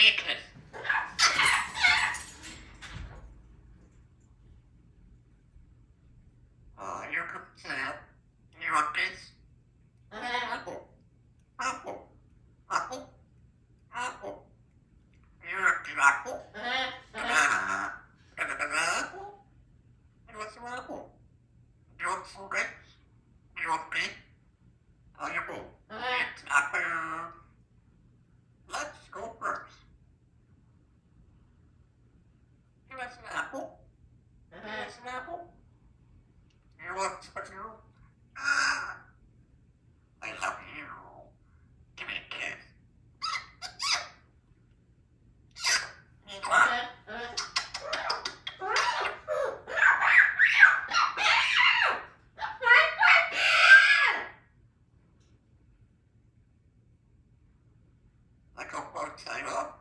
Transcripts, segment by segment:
necklace. Oh, look at that. Notice. Apple. You're uh-huh. an apple. What's? Don't forget. Don't be. ただいま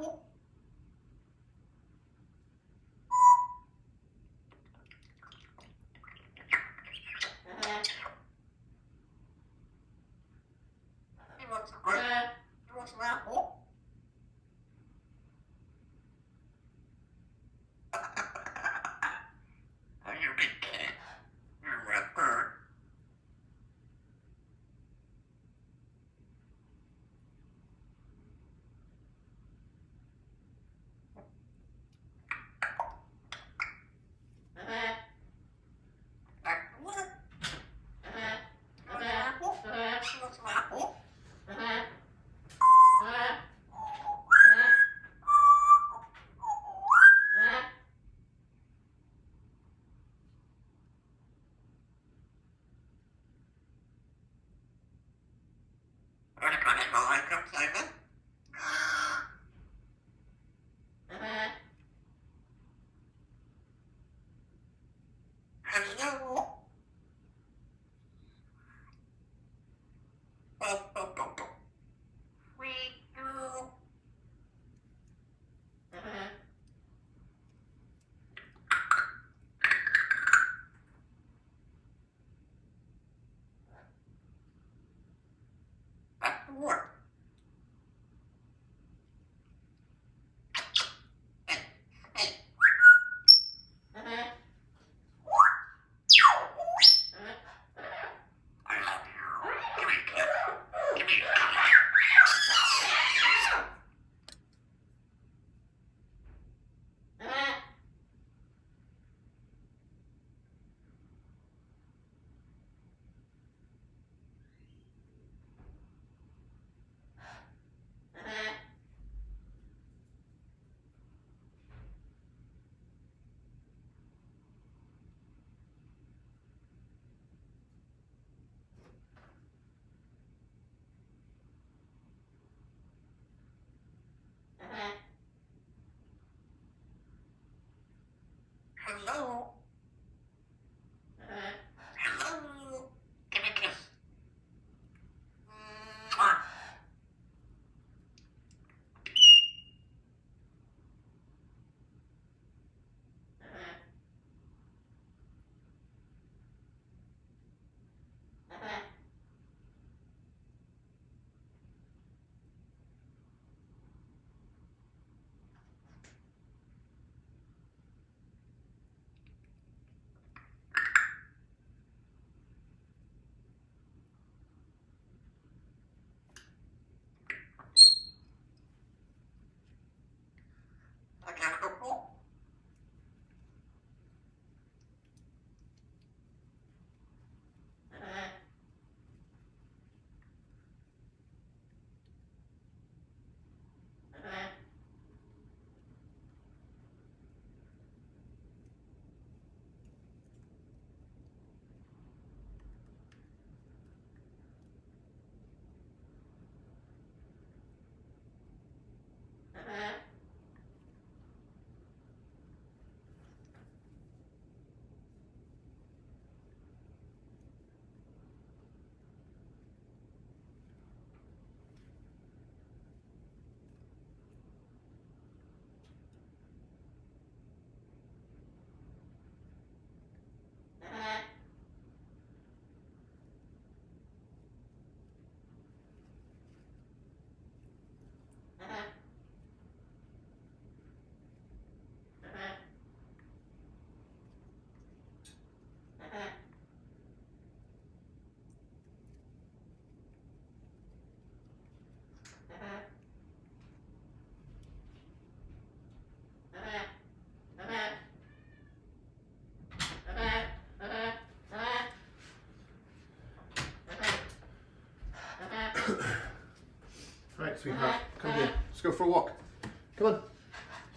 お。お Sweetheart. Uh, Come here. Uh. Let's go for a walk. Come on.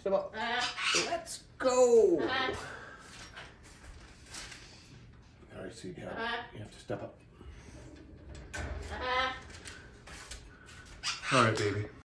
Step up. Uh. Let's go. All right, sweetheart. You You have to step up. All right, baby.